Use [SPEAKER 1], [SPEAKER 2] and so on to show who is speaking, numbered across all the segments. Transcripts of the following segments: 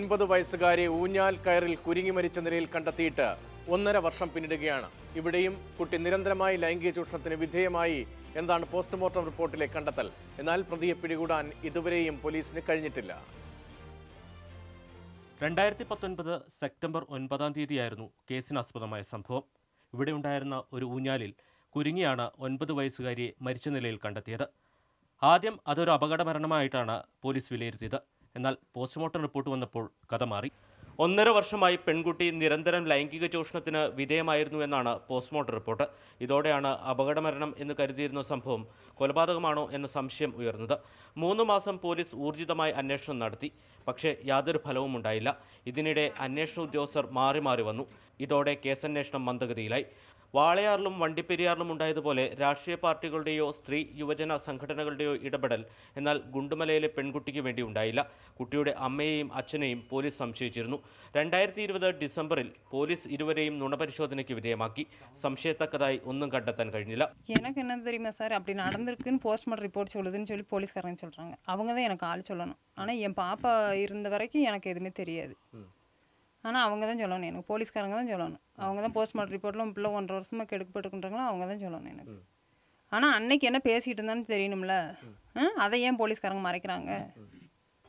[SPEAKER 1] ഒൻപത് വയസ്സുകാരെ ഊഞ്ഞാൽ കയറിൽ കുരുങ്ങി മരിച്ച നിലയിൽ കണ്ടെത്തിയിട്ട് ഒന്നര വർഷം പിന്നിടുകയാണ്. ഇവിടെയും കുട്ടി നിരന്തരമായി ലൈംഗിക ചൂഷണത്തിന് വിധേയമായി എന്താണ് പോസ്റ്റ്മോർട്ടം റിപ്പോർട്ടിലെ കണ്ടെത്തൽ. എന്നാൽ പ്രതിയെ പിടികൂടാൻ ഇതുവരെയും പോലീസിന് കഴിഞ്ഞിട്ടില്ല.
[SPEAKER 2] രണ്ടായിരത്തി പത്തൊൻപത് സെപ്റ്റംബർ ഒൻപതാം തീയതിയായിരുന്നു കേസിനാസ്പദമായ സംഭവം. ഇവിടെ ഉണ്ടായിരുന്ന ഒരു ഊഞ്ഞാലിൽ കുരുങ്ങിയാണ് ഒൻപത് വയസ്സുകാരിയെ മരിച്ച നിലയിൽ കണ്ടെത്തിയത്. ആദ്യം അതൊരു അപകട മരണമായിട്ടാണ് പോലീസ് വിലയിരുത്തിയത്. എന്നാൽ പോസ്റ്റ്മോർട്ടം റിപ്പോർട്ട് വന്നപ്പോൾ കഥ മാറി. ഒന്നര വർഷമായി പെൺകുട്ടി നിരന്തരം ലൈംഗിക ചൂഷണത്തിന് വിധേയമായിരുന്നു എന്നാണ് പോസ്റ്റ്മോർട്ടം റിപ്പോർട്ട്. ഇതോടെയാണ് അപകടമരണം എന്ന് കരുതിയിരുന്ന സംഭവം കൊലപാതകമാണോ എന്ന സംശയം ഉയർന്നത്. മൂന്ന് മാസം പോലീസ് ഊർജിതമായി അന്വേഷണം നടത്തി. പക്ഷേ യാതൊരു ഫലവും ഉണ്ടായില്ല. ഇതിനിടെ അന്വേഷണ ഉദ്യോഗസ്ഥർ മാറി മാറി വന്നു. ഇതോടെ കേസന്വേഷണം മന്ദഗതിയിലായി. വാളയാറിലും വണ്ടിപ്പെരിയാറിലും ഉണ്ടായതുപോലെ രാഷ്ട്രീയ പാർട്ടികളുടെയോ സ്ത്രീ യുവജന സംഘടനകളുടെയോ ഇടപെടൽ എന്നാൽ ഗുണ്ടുമലയിലെ പെൺകുട്ടിക്ക് വേണ്ടി ഉണ്ടായില്ല കുട്ടിയുടെ അമ്മയെയും അച്ഛനെയും പോലീസ് സംശയിച്ചിരുന്നു രണ്ടായിരത്തി ഇരുപത് ഡിസംബറിൽ പോലീസ് ഇരുവരെയും നുണപരിശോധനയ്ക്ക് വിധേയമാക്കി സംശയത്തക്കതായി ഒന്നും കണ്ടെത്താൻ കഴിഞ്ഞില്ല
[SPEAKER 3] எனக்கு என்ன தெரியுமா சார் அப்படி நடந்திருக்குன்னு போஸ்ட்மார்ட்டம் ரிப்போர்ட் சொல்லுதுன்னு சொல்லி போலீஸ்காரங்க சொல்கிறாங்க அவங்க தான் எனக்கு ஆள் சொல்லணும் ஆனால் என் பாப்பா இருந்த வரைக்கும் எனக்கு எதுவுமே தெரியாது ஆனால் அவங்க தான் சொல்லணும் எனக்கு போலீஸ்காரங்க தான் சொல்லணும் அவங்க தான் போஸ்ட்மார்ட்டம் ரிப்போர்ட்டில் பிள்ளை ஒன்றரை வருஷமாக கெடுக்கப்பட்டுருக்குன்றாங்களோ அவங்க தான் சொல்லணும் எனக்கு ஆனால் அன்னைக்கு என்ன பேசிகிட்டு இருந்தான்னு தெரியணும்ல ஆ? அதை ஏன் போலீஸ்காரங்க மறைக்கிறாங்க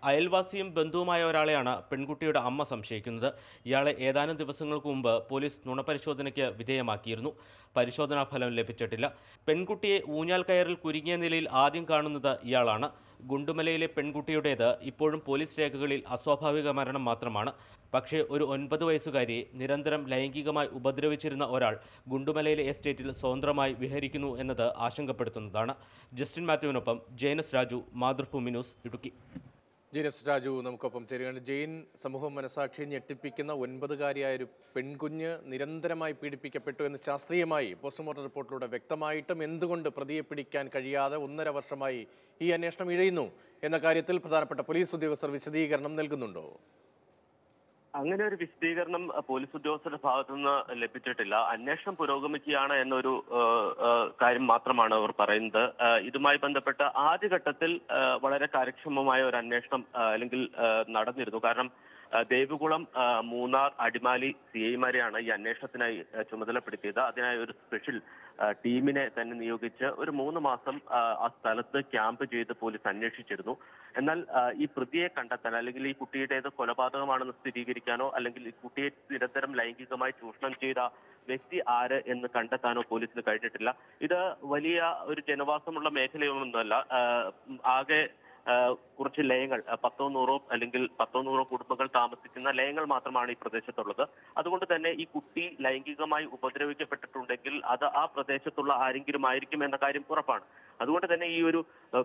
[SPEAKER 2] അയൽവാസിയും ബന്ധുവുമായ ഒരാളെയാണ് പെൺകുട്ടിയുടെ അമ്മ സംശയിക്കുന്നത് ഇയാളെ ഏതാനും ദിവസങ്ങൾക്ക് മുമ്പ് പോലീസ് നുണപരിശോധനയ്ക്ക് വിധേയമാക്കിയിരുന്നു പരിശോധനാ ഫലം ലഭിച്ചിട്ടില്ല പെൺകുട്ടിയെ ഊഞ്ഞാൽ കയറിൽ കുരുങ്ങിയ നിലയിൽ ആദ്യം കാണുന്നത് ഇയാളാണ് ഗുണ്ടുമലയിലെ പെൺകുട്ടിയുടേത് ഇപ്പോഴും പോലീസ് രേഖകളിൽ അസ്വാഭാവിക മരണം മാത്രമാണ്. പക്ഷേ ഒരു ഒൻപത് വയസ്സുകാരിയെ നിരന്തരം ലൈംഗികമായി ഉപദ്രവിച്ചിരുന്ന ഒരാൾ ഗുണ്ടുമലയിലെ എസ്റ്റേറ്റിൽ സ്വതന്ത്രമായി വിഹരിക്കുന്നു എന്നത് ആശങ്കപ്പെടുത്തുന്നതാണ്. ജസ്റ്റിൻ മാത്യുവിനൊപ്പം ജെയിനസ് രാജു മാതൃഭൂമി ന്യൂസ് ഇടുക്കി.
[SPEAKER 1] ജെയിനസ് രാജു നമുക്കൊപ്പം ചേരുകയാണ്. ജെയിൻ സമൂഹം മനസാക്ഷിയെ ഞെട്ടിപ്പിക്കുന്ന ഒൻപതുകാരിയായ ഒരു പെൺകുഞ്ഞ് നിരന്തരമായി പീഡിപ്പിക്കപ്പെട്ടു എന്ന് ശാസ്ത്രീയമായി പോസ്റ്റ്മോർട്ടം റിപ്പോർട്ടിലൂടെ വ്യക്തമായിട്ടും എന്തുകൊണ്ട് പ്രതിയെ പിടിക്കാൻ കഴിയാതെ ഒന്നര വർഷമായി ഈ അന്വേഷണം ഇഴയുന്നു എന്ന കാര്യത്തിൽ പ്രധാനപ്പെട്ട പോലീസ് ഉദ്യോഗസ്ഥർ വിശദീകരണം നൽകുന്നുണ്ടോ?
[SPEAKER 4] അങ്ങനെ ഒരു വിശദീകരണം പോലീസ് ഉദ്യോഗസ്ഥരുടെ ഭാഗത്തു നിന്ന് ലഭിച്ചിട്ടില്ല. അന്വേഷണം പുരോഗമിക്കുകയാണ് എന്നൊരു കാര്യം മാത്രമാണ് അവർ പറയുന്നത്. ഇതുമായി ബന്ധപ്പെട്ട് ആദ്യഘട്ടത്തിൽ വളരെ കാര്യക്ഷമമായ ഒരു അന്വേഷണം അല്ലെങ്കിൽ നടന്നിരുന്നു. കാരണം ദേവികുളം മൂന്നാർ അടിമാലി സി ഐമാരെയാണ് ഈ അന്വേഷണത്തിനായി ചുമതലപ്പെടുത്തിയത്. അതിനായി ഒരു സ്പെഷ്യൽ ടീമിനെ തന്നെ നിയോഗിച്ച് ഒരു മൂന്ന് മാസം ആ സ്ഥലത്ത് ക്യാമ്പ് ചെയ്ത് പോലീസ് അന്വേഷിച്ചിരുന്നു. എന്നാൽ ഈ പ്രതിയെ കണ്ടെത്താൻ അല്ലെങ്കിൽ ഈ കുട്ടിയുടേത് കൊലപാതകമാണെന്ന് സ്ഥിരീകരിക്കാനോ അല്ലെങ്കിൽ ഈ കുട്ടിയെ നിരന്തരം ലൈംഗികമായി ചൂഷണം ചെയ്ത വ്യക്തി ആര് എന്ന് കണ്ടെത്താനോ പോലീസിന് കഴിഞ്ഞിട്ടില്ല. ഇത് വലിയ ഒരു ജനവാസമുള്ള മേഖലയൊന്നുമല്ല. ആകെ കുറച്ച് ലയങ്ങൾ പത്തോ നൂറോ അല്ലെങ്കിൽ പത്തോ നൂറോ കുടുംബങ്ങൾ താമസിക്കുന്ന ലയങ്ങൾ മാത്രമാണ് ഈ പ്രദേശത്തുള്ളത്. അതുകൊണ്ട് തന്നെ ഈ കുട്ടി ലൈംഗികമായി ഉപദ്രവിക്കപ്പെട്ടിട്ടുണ്ടെങ്കിൽ അത് ആ പ്രദേശത്തുള്ള ആരെങ്കിലും ആയിരിക്കും എന്ന കാര്യം ഉറപ്പാണ്. അതുകൊണ്ട് തന്നെ ഈ ഒരു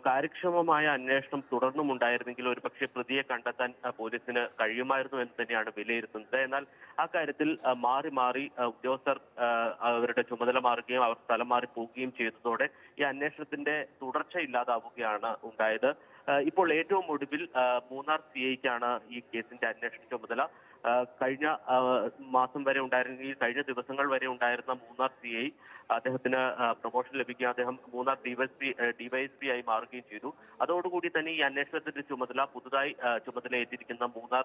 [SPEAKER 4] കാര്യക്ഷമമായ അന്വേഷണം തുടർന്നും ഉണ്ടായിരുന്നെങ്കിൽ ഒരു പക്ഷേ പ്രതിയെ കണ്ടെത്താൻ പോലീസിന് കഴിയുമായിരുന്നു എന്ന് തന്നെയാണ് വിലയിരുത്തുന്നത്. എന്നാൽ ആ കാര്യത്തിൽ മാറി മാറി ഉദ്യോഗസ്ഥർ അവരുടെ ചുമതല മാറുകയും അവർ സ്ഥലം മാറി പോവുകയും ചെയ്തതോടെ ഈ അന്വേഷണത്തിന്റെ തുടർച്ച ഇല്ലാതാവുകയാണ് ഉണ്ടായത്. ഇപ്പോൾ ഏറ്റവും ഒടുവിൽ മൂന്നാർ സി ഐക്കാണ് ഈ കേസിന്റെ അന്വേഷണ ചുമതല. കഴിഞ്ഞ മാസം വരെ ഉണ്ടായിരുന്ന ഈ കഴിഞ്ഞ ദിവസങ്ങൾ വരെ ഉണ്ടായിരുന്ന മൂന്നാർ സി ഐ അദ്ദേഹത്തിന് പ്രൊമോഷൻ ലഭിക്കുകയും അദ്ദേഹം മൂന്നാർ ഡിവൈഎസ്പി ഡിവൈഎസ്പി ആയി മാറുകയും ചെയ്തു. അതോടുകൂടി തന്നെ ഈ അന്വേഷണത്തിന്റെ ചുമതല പുതുതായി ചുമതല ഏറ്റിരിക്കുന്ന മൂന്നാർ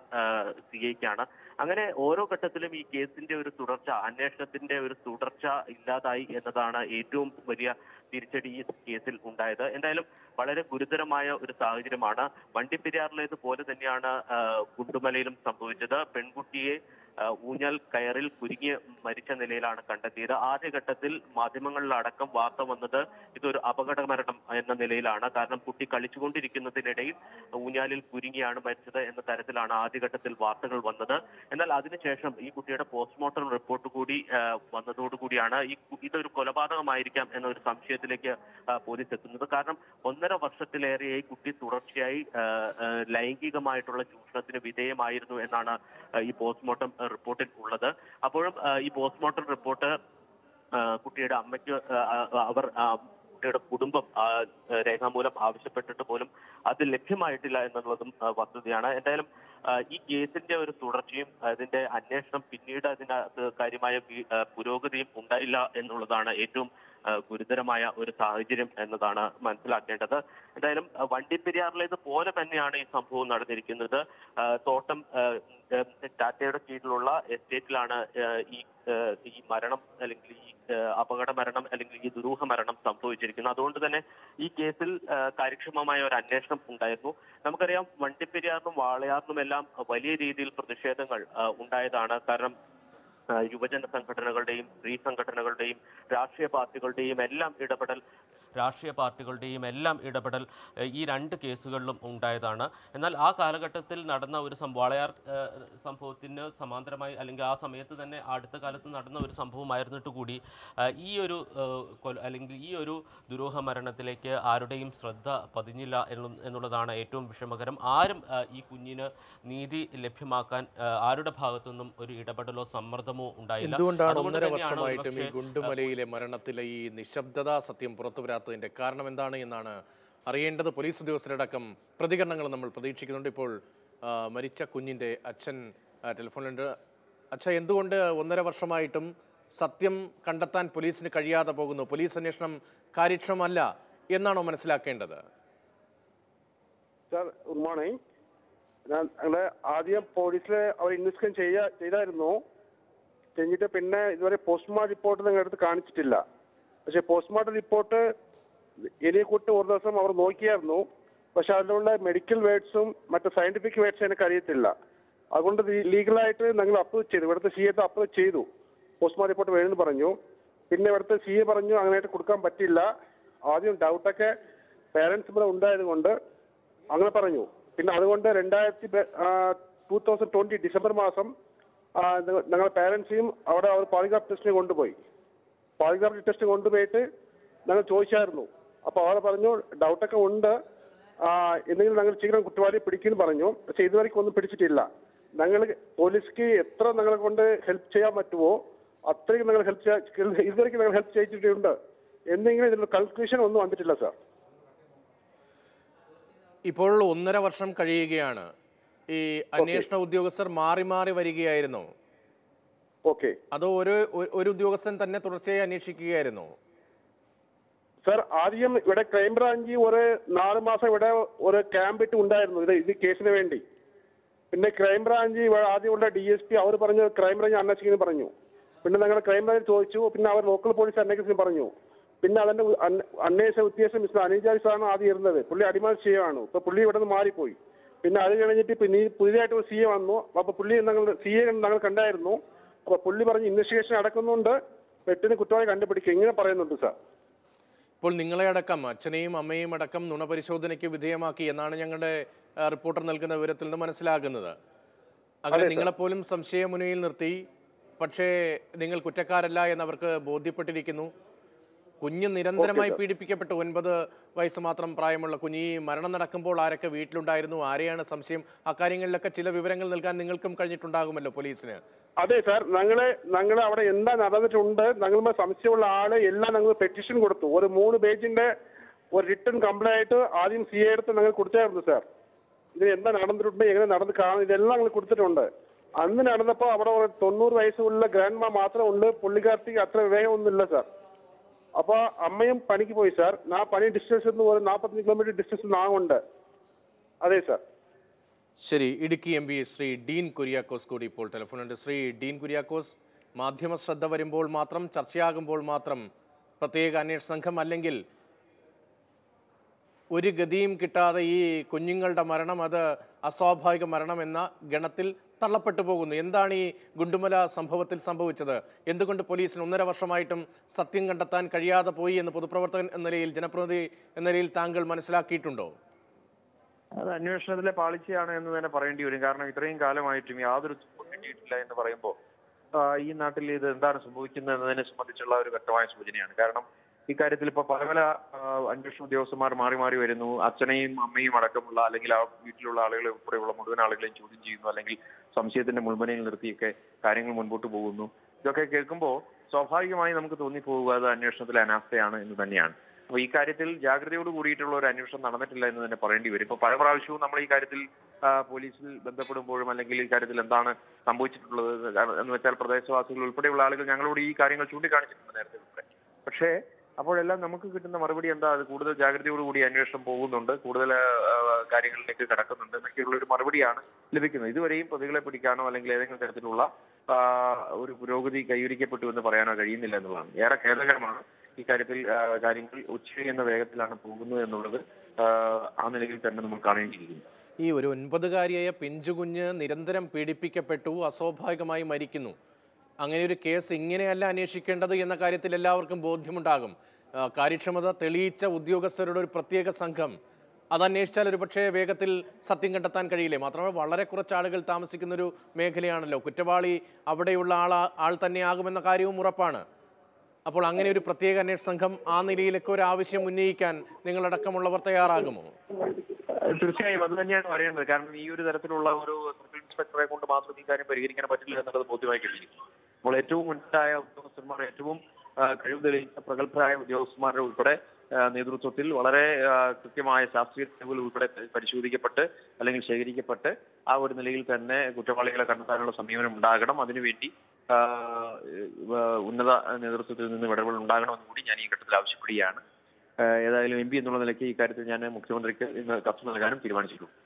[SPEAKER 4] സി ഐക്കാണ്. അങ്ങനെ ഓരോ ഘട്ടത്തിലും ഈ കേസിന്റെ ഒരു തുടർച്ച അന്വേഷണത്തിന്റെ ഒരു തുടർച്ച ഇല്ലാതായി എന്നതാണ് ഏറ്റവും വലിയ തിരിച്ചടി ഈ കേസിൽ ഉണ്ടായത്. എന്തായാലും വളരെ ഗുരുതരമായ ഒരു സാഹചര്യമാണ്. വണ്ടിപ്പെരിയാറിലേതുപോലെ തന്നെയാണ് കുണ്ടുമലയിലും സംഭവിച്ചത്. പെൺകുട്ടിയെ ഊഞ്ഞൽ കയറിൽ കുരുങ്ങി മരിച്ച നിലയിലാണ് കണ്ടെത്തിയത്. ആദ്യഘട്ടത്തിൽ മാധ്യമങ്ങളിലടക്കം വാർത്ത വന്നത് ഇതൊരു അപകട മരണം എന്ന നിലയിലാണ്. കാരണം കുട്ടി കളിച്ചുകൊണ്ടിരിക്കുന്നതിനിടയിൽ ഊഞ്ഞാലിൽ കുരുങ്ങിയാണ് മരിച്ചത് എന്ന തരത്തിലാണ് ആദ്യഘട്ടത്തിൽ വാർത്തകൾ വന്നത്. എന്നാൽ അതിനുശേഷം ഈ കുട്ടിയുടെ പോസ്റ്റ്മോർട്ടം റിപ്പോർട്ട് കൂടി വന്നതോടുകൂടിയാണ് ഈ ഇതൊരു കൊലപാതകമായിരിക്കാം എന്നൊരു സംശയത്തിലേക്ക് പോലീസ് എത്തുന്നത്. കാരണം ഒന്നര വർഷത്തിലേറെയായി കുട്ടി തുടർച്ചയായി ലൈംഗികമായിട്ടുള്ള ചൂഷണത്തിന് വിധേയമായിരുന്നു എന്നാണ് ഈ പോസ്റ്റ്മോർട്ടം റിപ്പോർട്ടിൽ ഉള്ളത്. അപ്പോഴും ഈ പോസ്റ്റ്മോർട്ടം റിപ്പോർട്ട് കുട്ടിയുടെ അമ്മയ്ക്ക് അവർ കുട്ടിയുടെ കുടുംബം രേഖാമൂലം ആവശ്യപ്പെട്ടിട്ട് പോലും അത് ലഭ്യമായിട്ടില്ല എന്നുള്ളതും വസ്തുതയാണ്. എന്തായാലും ഈ കേസിന്റെ ഒരു തുടർച്ചയും അതിന്റെ അന്വേഷണം പിന്നീട് അതിനകത്ത് കാര്യമായ പുരോഗതിയും ഉണ്ടായില്ല എന്നുള്ളതാണ് ഏറ്റവും ഗുരുതരമായ ഒരു സാഹചര്യം എന്നതാണ് മനസ്സിലാക്കേണ്ടത്. എന്തായാലും വണ്ടിപ്പെരിയാറിലേത് പോലെ തന്നെയാണ് ഈ സംഭവം നടന്നിരിക്കുന്നത്. തോട്ടം ടാറ്റയുടെ കീഴിലുള്ള എസ്റ്റേറ്റിലാണ് ഈ ഈ മരണം അല്ലെങ്കിൽ ഈ അപകട മരണം അല്ലെങ്കിൽ ഈ ദുരൂഹ മരണം സംഭവിച്ചിരിക്കുന്നത്. അതുകൊണ്ട് തന്നെ ഈ കേസിൽ കാര്യക്ഷമമായ ഒരു അന്വേഷണം ഉണ്ടായിരുന്നു. നമുക്കറിയാം വണ്ടിപ്പെരിയാറിനും വാളയാറിനും എല്ലാം വലിയ രീതിയിൽ പ്രതിഷേധങ്ങൾ ഉണ്ടായതാണ്. കാരണം യുവജന സംഘടനകളുടെയും സ്ത്രീ സംഘടനകളുടെയും രാഷ്ട്രീയ പാർട്ടികളുടെയും എല്ലാം ഇടപെടൽ
[SPEAKER 2] രാഷ്ട്രീയ പാർട്ടികളുടെയും എല്ലാം ഇടപെടൽ ഈ രണ്ട് കേസുകളിലും ഉണ്ടായതാണ്. എന്നാൽ ആ കാലഘട്ടത്തിൽ നടന്ന ഒരു വാളയാർ സംഭവത്തിന് സമാന്തരമായി അല്ലെങ്കിൽ ആ സമയത്ത് തന്നെ അടുത്ത കാലത്ത് നടന്ന ഒരു സംഭവമായിരുന്നിട്ട് കൂടി ഈ ഒരു അല്ലെങ്കിൽ ഈ ഒരു ദുരൂഹ മരണത്തിലേക്ക് ആരുടെയും ശ്രദ്ധ പതിഞ്ഞില്ല എന്നുള്ളതാണ് ഏറ്റവും വിഷമകരം. ആരും ഈ കുഞ്ഞിന് നീതി ലഭ്യമാക്കാൻ ആരുടെ ഭാഗത്തുനിന്നും ഒരു ഇടപെടലോ സമ്മർദ്ദമോ ഉണ്ടായില്ല.
[SPEAKER 1] എന്തുകൊണ്ടാണ് ഒന്നര വർഷമായിട്ടും ഈ ഗുണ്ടുമലയിലെ മരണത്തിലെ ഈ നിശബ്ദത സത്യം പുറത്തു വരാത്തതിന്റെ കാരണം എന്താണ് എന്നാണ് അറിയേണ്ടത്. പോലീസ് ഉദ്യോഗസ്ഥരടക്കം പ്രതികരണങ്ങൾ നമ്മൾ പ്രതീക്ഷിക്കുന്നുണ്ട്. ഇപ്പോൾ മരിച്ച കുഞ്ഞിന്റെ അച്ഛൻ ടെലിഫോണിലുണ്ട്. അച്ഛ എന്തുകൊണ്ട് ഒന്നര വർഷമായിട്ടും സത്യം കണ്ടെത്താൻ പോലീസിന് കഴിയാതെ പോകുന്നു? പോലീസ് അന്വേഷണം കാര്യക്ഷമമല്ല എന്നാണോ മനസ്സിലാക്കേണ്ടത്?
[SPEAKER 5] Sir good morning. ആദ്യം പോലീസിൽ അവർ ഇൻവെസ്റ്റിഗേഷൻ ചെയ്യ ചെയ്തായിരുന്നു. കഴിഞ്ഞിട്ട് പിന്നെ ഇതുവരെ പോസ്റ്റ്മോർട്ടം റിപ്പോർട്ട് നിങ്ങളുടെ അടുത്ത് കാണിച്ചിട്ടില്ല. പക്ഷെ പോസ്റ്റ്മോർട്ടം റിപ്പോർട്ട് എലിയെ കൂട്ട് ഒരു ദിവസം അവർ നോക്കിയായിരുന്നു. പക്ഷെ അതിലുള്ള മെഡിക്കൽ വേർഡ്സും മറ്റു സയന്റിഫിക് വേർഡ്സും എനിക്ക് അറിയത്തില്ല. അതുകൊണ്ട് ലീഗലായിട്ട് ഞങ്ങൾ അപ്രൂവ് ചെയ്തു. ഇവിടുത്തെ സി എത്ത് അപ്രൂവ് ചെയ്തു. പോസ്റ്റ്മോർട്ടം റിപ്പോർട്ട് വേണമെന്ന് പറഞ്ഞു. പിന്നെ ഇവിടുത്തെ സി എ പറഞ്ഞു അങ്ങനെയായിട്ട് കൊടുക്കാൻ പറ്റില്ല. ആദ്യം ഡൗട്ടൊക്കെ പേരൻസ് ഇവിടെ ഉണ്ടായത് കൊണ്ട് അങ്ങനെ പറഞ്ഞു. പിന്നെ അതുകൊണ്ട് രണ്ടായിരത്തി ടൂ തൗസൻഡ് ട്വന്റി ഡിസംബർ മാസം ഞങ്ങളുടെ പേരൻസിനും അവിടെ അവർ പാലിഗ്രാഫ് ടെസ്റ്റിന് കൊണ്ടുപോയി. പാലിഗ്രാഫ് ടെസ്റ്റ് കൊണ്ടുപോയിട്ട് ഞങ്ങൾ ചോദിച്ചായിരുന്നു. അപ്പോൾ അവർ പറഞ്ഞു ഡൗട്ടൊക്കെ ഉണ്ട്. എന്തെങ്കിലും ഞങ്ങൾ ശീഘ്രം കുറ്റവാളിയെ പിടിക്കുമെന്ന് പറഞ്ഞു. പക്ഷെ ഇതുവരെയ്ക്കും ഒന്നും പിടിച്ചിട്ടില്ല. ഞങ്ങൾ പോലീസ്ക്ക് എത്ര ഞങ്ങളെ കൊണ്ട് ഹെൽപ്പ് ചെയ്യാൻ പറ്റുമോ അത്രയും ഞങ്ങൾ ഹെൽപ്പ് ചെയ്യാൻ ഇതുവരെയ്ക്കും ഞങ്ങൾ ഹെൽപ്പ് ചെയ്തിട്ടുണ്ട്. എന്തെങ്കിലും ഇതിന്റെ കൺക്ലൂഷൻ ഒന്നും വന്നിട്ടില്ല സാർ.
[SPEAKER 1] ഇപ്പോൾ ഒന്നര വർഷം കഴിയുകയാണ്. ഈ അന്വേഷണ ഉദ്യോഗസ്ഥർ മാറി മാറി വരികയായിരുന്നു.
[SPEAKER 5] ഓക്കെ.
[SPEAKER 1] അതോ ഒരു- ഒരു ഉദ്യോഗസ്ഥൻ തന്നെ തുടർച്ചയായി അന്വേഷിക്കുകയായിരുന്നു?
[SPEAKER 5] സാർ ആദ്യം ഇവിടെ ക്രൈംബ്രാഞ്ച് ഒരു നാല് മാസം ഇവിടെ ഒരു ക്യാമ്പ് ഇട്ട് ഉണ്ടായിരുന്നു ഇത് ഇത് കേസിന് വേണ്ടി. പിന്നെ ക്രൈംബ്രാഞ്ച് ആദ്യം ആദ്യമുള്ള ഡി എസ് പി അവർ പറഞ്ഞു ക്രൈംബ്രാഞ്ച് അന്വേഷിക്കുന്നു പറഞ്ഞു. പിന്നെ ഞങ്ങൾ ക്രൈംബ്രാഞ്ച് ചോദിച്ചു പിന്നെ അവർ ലോക്കൽ പോലീസ് അന്വേഷിക്കുന്നു പറഞ്ഞു. പിന്നെ അതിന്റെ അന്വേഷണ ഉദ്ദേശം മിസ്റ്റർ അനിജാരിസാണ് ആദ്യം ഇരുന്നത്. പുള്ളി അടിമാലി സി ആണ്. ഇപ്പൊ പുള്ളി ഇവിടെ നിന്ന് മാറിപ്പോയി. പിന്നെ അത് കഴിഞ്ഞിട്ട് പിന്നെ പുതിയതായിട്ട് ഒരു സി എ വന്നു. അപ്പൊ പുള്ളി ഞങ്ങൾ സി എ ഞങ്ങൾ കണ്ടായിരുന്നു. അപ്പൊ പുള്ളി പറഞ്ഞ് ഇൻവെസ്റ്റിഗേഷൻ നടക്കുന്നുണ്ട്. പെട്ടെന്ന് കുറ്റവാളി കണ്ടുപിടിക്കുക ഇങ്ങനെ പറയുന്നുണ്ട് സാർ.
[SPEAKER 1] ഇപ്പോൾ നിങ്ങളെ അടക്കം അച്ഛനെയും അമ്മയും അടക്കം നുണപരിശോധനയ്ക്ക് വിധേയമാക്കി എന്നാണ് ഞങ്ങളുടെ റിപ്പോർട്ടർ നൽകുന്ന വിവരത്തിൽ നിന്ന് മനസ്സിലാകുന്നത്. അങ്ങനെ നിങ്ങളെപ്പോലും സംശയമുനയിൽ നിർത്തി. പക്ഷേ നിങ്ങൾ കുറ്റക്കാരല്ല എന്നവർക്ക് ബോധ്യപ്പെട്ടിരിക്കുന്നു. കുഞ്ഞ് നിരന്തരമായി പീഡിപ്പിക്കപ്പെട്ടു. ഒൻപത് വയസ്സ് മാത്രം പ്രായമുള്ള കുഞ്ഞ് ഈ മരണം നടക്കുമ്പോൾ ആരൊക്കെ വീട്ടിലുണ്ടായിരുന്നു ആരെയാണ് സംശയം? അക്കാര്യങ്ങളിലൊക്കെ ചില വിവരങ്ങൾ നൽകാൻ നിങ്ങൾക്കും കഴിഞ്ഞിട്ടുണ്ടാകുമല്ലോ പോലീസിന്?
[SPEAKER 5] അതെ സാർ. ഞങ്ങൾ ഞങ്ങൾ അവിടെ എന്താ നടന്നിട്ടുണ്ട് ഞങ്ങൾ സംശയമുള്ള ആൾ എല്ലാം ഞങ്ങൾ പെറ്റിഷൻ കൊടുത്തു. ഒരു മൂന്ന് പേജിന്റെ ഒരു റിട്ടേൺ കംപ്ലൈന്റ് ആയിട്ട് ആദ്യം സി എ എടുത്ത് ഞങ്ങൾ കൊടുത്തായിരുന്നു സാർ. ഇതിന് എന്താ നടന്നിട്ടുണ്ട് എങ്ങനെ നടന്ന് കാണും ഇതെല്ലാം ഞങ്ങൾ കൊടുത്തിട്ടുണ്ട്. അന്ന് നടന്നപ്പോൾ അവിടെ ഒരു തൊണ്ണൂറ് വയസ്സുള്ള ഗ്രാൻഡ്മ മാത്രമേ ഉള്ളൂ പുള്ളിക്കാർത്തിക്ക് അത്ര വിവേകമൊന്നുമില്ല സാർ. അപ്പൊ അമ്മയും പണിക്ക് പോയി സാർ. ആ പണി ഡിസ്റ്റൻസ് എന്ന് പറയുന്നത് നാൽപ്പത്തഞ്ച് കിലോമീറ്റർ ഡിസ്റ്റൻസ് നാഗുണ്ട് അതെ സാർ.
[SPEAKER 1] ശരി Idukki M P Shri Dean Kuriakose കൂടി ഇപ്പോൾ ടെലിഫോണുണ്ട്. ശ്രീ ഡീൻ കുര്യാക്കോസ് മാധ്യമ ശ്രദ്ധ വരുമ്പോൾ മാത്രം ചർച്ചയാകുമ്പോൾ മാത്രം പ്രത്യേക അന്വേഷണ സംഘം അല്ലെങ്കിൽ ഒരു ഗതിയും കിട്ടാതെ ഈ കുഞ്ഞുങ്ങളുടെ മരണം അത് അസ്വാഭാവിക മരണം എന്ന ഗണത്തിൽ തള്ളപ്പെട്ടു പോകുന്നു. എന്താണ് ഈ ഗുണ്ടുമല സംഭവത്തിൽ സംഭവിച്ചത്? എന്തുകൊണ്ട് പോലീസിന് ഒന്നര വർഷമായിട്ടും സത്യം കണ്ടെത്താൻ കഴിയാതെ പോയി എന്ന് പൊതുപ്രവർത്തകൻ എന്ന നിലയിൽ ജനപ്രതിനിധി എന്ന നിലയിൽ താങ്കൾ മനസ്സിലാക്കിയിട്ടുണ്ടോ?
[SPEAKER 6] അത് അന്വേഷണത്തിലെ പാളിച്ചയാണ് എന്ന് തന്നെ പറയേണ്ടി വരും. കാരണം ഇത്രയും കാലമായിട്ടും യാതൊരു കിട്ടിയിട്ടില്ല എന്ന് പറയുമ്പോൾ ഈ നാട്ടിൽ ഇത് എന്താണ് സംഭവിക്കുന്നത് എന്നതിനെ സംബന്ധിച്ചുള്ള ഒരു വ്യക്തമായ സൂചനയാണ്. കാരണം ഇക്കാര്യത്തിൽ ഇപ്പൊ പല പല അന്വേഷണ ഉദ്യോഗസ്ഥന്മാർ മാറി മാറി വരുന്നു. അച്ഛനെയും അമ്മയും അടക്കമുള്ള അല്ലെങ്കിൽ ആ വീട്ടിലുള്ള ആളുകളെ ഉൾപ്പെടെയുള്ള മുഴുവൻ ആളുകളെയും ചോദ്യം ചെയ്യുന്നു. അല്ലെങ്കിൽ സംശയത്തിന്റെ മുൾമുനയിൽ നിർത്തിയൊക്കെ കാര്യങ്ങൾ മുൻപോട്ട് പോകുന്നു. ഇതൊക്കെ കേൾക്കുമ്പോൾ സ്വാഭാവികമായി നമുക്ക് തോന്നിപ്പോവുക അത് അന്വേഷണത്തിലെ അനാസ്ഥയാണ് എന്ന് തന്നെയാണ്. അപ്പൊ ഈ കാര്യത്തിൽ ജാഗ്രതയോട് കൂടിയിട്ടുള്ള ഒരു അന്വേഷണം നടന്നിട്ടില്ല എന്ന് തന്നെ പറയേണ്ടി വരും. ഇപ്പൊ പല പ്രാവശ്യവും നമ്മൾ ഈ കാര്യത്തിൽ പോലീസിൽ ബന്ധപ്പെടുമ്പോഴും അല്ലെങ്കിൽ ഈ കാര്യത്തിൽ എന്താണ് സംഭവിച്ചിട്ടുള്ളത് എന്ന് വെച്ചാൽ പ്രദേശവാസികൾ ഉൾപ്പെടെയുള്ള ആളുകൾ ഞങ്ങളോട് ഈ കാര്യങ്ങൾ ചൂണ്ടിക്കാണിച്ചിട്ടുണ്ട് നേരത്തെ പക്ഷേ അപ്പോഴെല്ലാം നമുക്ക് കിട്ടുന്ന മറുപടി എന്താ? അത് കൂടുതൽ ജാഗ്രതയോടുകൂടി അന്വേഷണം പോകുന്നുണ്ട്. കൂടുതൽ കാര്യങ്ങളിലേക്ക് കടക്കുന്നുണ്ട് എന്നൊക്കെയുള്ള ഒരു മറുപടിയാണ് ലഭിക്കുന്നത്. ഇതുവരെയും പ്രതികളെ പിടിക്കാനോ അല്ലെങ്കിൽ ഏതെങ്കിലും തരത്തിലുള്ള ഒരു പുരോഗതി കൈവരിക്കപ്പെട്ടു എന്ന് പറയാനോ കഴിയുന്നില്ല എന്നുള്ളതാണ്. ഏറെ ഖേദകരമാണ് ഈ കാര്യത്തിൽ കാര്യങ്ങൾ ഉച്ചയെന്ന വേഗത്തിലാണ് പോകുന്നത് എന്നുള്ളത് ആ നിലയിൽ തന്നെ നമ്മൾ കാണേണ്ടിയിരിക്കുന്നു.
[SPEAKER 1] ഈ ഒരു ഒൻപതുകാരിയായ പിഞ്ചുകുഞ്ഞ് നിരന്തരം പീഡിപ്പിക്കപ്പെട്ടു അസ്വാഭാവികമായി മരിക്കുന്നു. അങ്ങനെ ഒരു കേസ് ഇങ്ങനെയല്ല അന്വേഷിക്കേണ്ടത് എന്ന കാര്യത്തിൽ എല്ലാവർക്കും ബോധ്യമുണ്ടാകും. കാര്യക്ഷമത തെളിയിച്ച ഉദ്യോഗസ്ഥരുടെ ഒരു പ്രത്യേക സംഘം അത് അന്വേഷിച്ചാൽ ഒരു പക്ഷേ വേഗത്തിൽ സത്യം കണ്ടെത്താൻ കഴിയില്ലേ? മാത്രമല്ല വളരെ കുറച്ച് ആളുകൾ താമസിക്കുന്ന ഒരു മേഖലയാണല്ലോ. കുറ്റവാളി അവിടെയുള്ള ആൾ ആൾ തന്നെയാകുമെന്ന കാര്യവും ഉറപ്പാണ്. അപ്പോൾ അങ്ങനെ ഒരു പ്രത്യേക അന്വേഷണ സംഘം ആ നിലയിലൊക്കെ ഒരു ആവശ്യം ഉന്നയിക്കാൻ നിങ്ങളടക്കമുള്ളവർ തയ്യാറാകുമോ?
[SPEAKER 6] തീർച്ചയായും അത് തന്നെയാണ് പറയേണ്ടത് കാരണം ഈ ഒരു തരത്തിലുള്ള ഒരു ഇൻസ്പെക്ടറെ കൊണ്ട് മാത്രം ഈ കാര്യം പരിഹരിക്കാൻ പറ്റില്ല എന്നുള്ളത് ബോധ്യമായി കഴിഞ്ഞിരിക്കുന്നു അപ്പോൾ ഏറ്റവും മുൻപായ ഉദ്യോഗസ്ഥന്മാർ ഏറ്റവും കഴിവ് തെളിയിച്ച പ്രഗത്ഭരായ ഉദ്യോഗസ്ഥന്മാരുടെ ഉൾപ്പെടെ നേതൃത്വത്തിൽ വളരെ കൃത്യമായ ശാസ്ത്രീയ തെളിവുകൾ ഉൾപ്പെടെ പരിശോധിക്കപ്പെട്ട് അല്ലെങ്കിൽ ശേഖരിക്കപ്പെട്ട് ആ ഒരു നിലയിൽ തന്നെ കുറ്റവാളികളെ കണ്ടെത്താനുള്ള സമീപനം ഉണ്ടാകണം. അതിനുവേണ്ടി ഉന്നത നേതൃത്വത്തിൽ നിന്ന് ഇടപെടൽ ഉണ്ടാകണമെന്ന് കൂടി ഞാൻ ഈ ഘട്ടത്തിൽ ആവശ്യപ്പെടുകയാണ്. ഏതായാലും എം പി എന്നുള്ള നിലയ്ക്ക് ഈ കാര്യത്തിൽ ഞാൻ മുഖ്യമന്ത്രിക്ക് ഇന്ന് കത്ത് നൽകാനും തീരുമാനിച്ചിട്ടുണ്ട്.